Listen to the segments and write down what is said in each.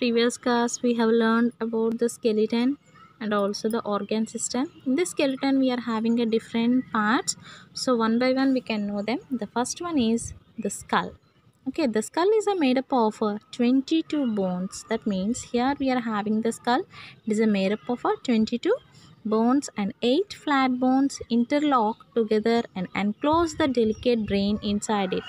previous class we have learned about the skeleton and also the organ system. In this skeleton we are having a different parts. So one by one we can know them. The first one is the skull. Okay, the skull is a made up of uh, 22 bones. That means here we are having the skull. It is a made up of uh, 22 bones and 8 flat bones interlock together and enclose the delicate brain inside it.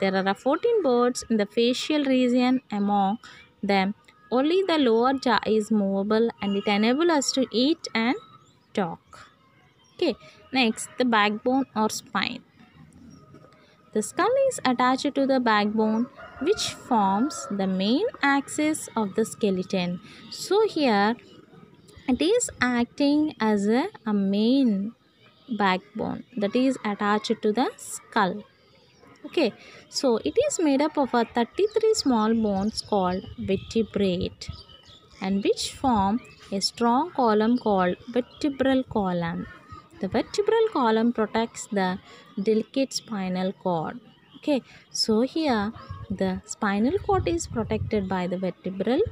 There are 14 birds in the facial region among them. Only the lower jaw is movable and it enables us to eat and talk. Okay, next the backbone or spine. The skull is attached to the backbone which forms the main axis of the skeleton. So here it is acting as a, a main backbone that is attached to the skull okay so it is made up of a 33 small bones called vertebrae and which form a strong column called vertebral column. The vertebral column protects the delicate spinal cord. Okay so here the spinal cord is protected by the vertebral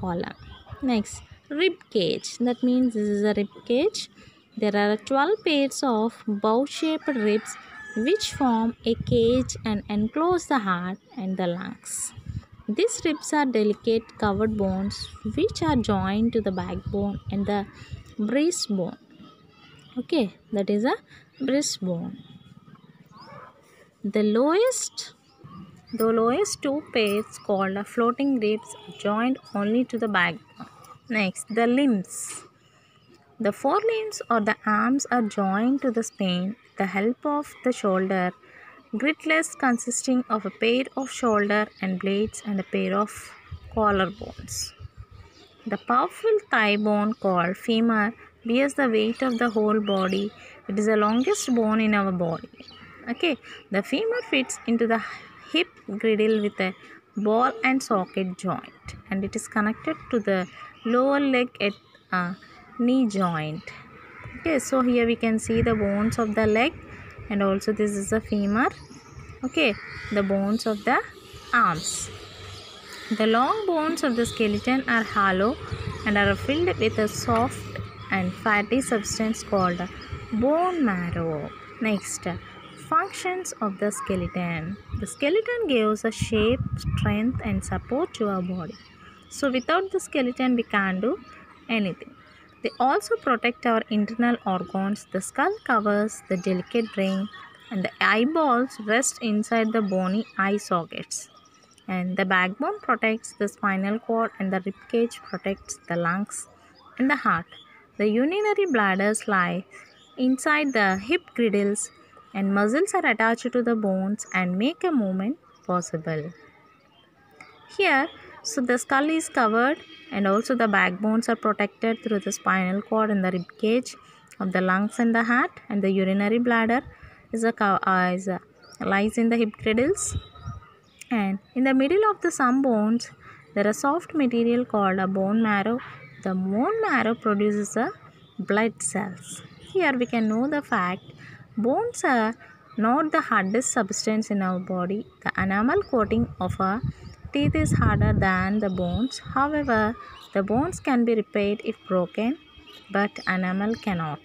column. Next rib cage. That means this is a rib cage. There are 12 pairs of bow shaped ribs which form a cage and enclose the heart and the lungs. These ribs are delicate covered bones which are joined to the backbone and the breastbone. Okay, that is a breastbone. The lowest the lowest two pairs called floating ribs are joined only to the backbone. Next, the limbs. The forelimbs or the arms are joined to the spine with the help of the shoulder girdles consisting of a pair of shoulder and blades and a pair of collarbones. The powerful thigh bone called femur bears the weight of the whole body. It is the longest bone in our body. Okay, the femur fits into the hip girdle with a ball and socket joint and it is connected to the lower leg at a knee joint. Okay so here we can see the bones of the leg and also this is the femur. Okay the bones of the arms. The long bones of the skeleton are hollow and are filled with a soft and fatty substance called bone marrow. Next functions of the skeleton. The skeleton gives a shape strength and support to our body. So without the skeleton we can't do anything they also protect our internal organs. The skull covers the delicate brain and the eyeballs rest inside the bony eye sockets. And the backbone protects the spinal cord and the ribcage protects the lungs and the heart. The urinary bladders lie inside the hip girdles and muscles are attached to the bones and make a movement possible. Here, so the skull is covered and also the backbones are protected through the spinal cord and the rib cage of the lungs and the heart and the urinary bladder is a, uh, is a lies in the hip girdles and in the middle of the some bones there is a soft material called a bone marrow. The bone marrow produces a blood cells. Here we can know the fact bones are not the hardest substance in our body. The enamel coating of a teeth is harder than the bones. However, the bones can be repaired if broken, but enamel cannot.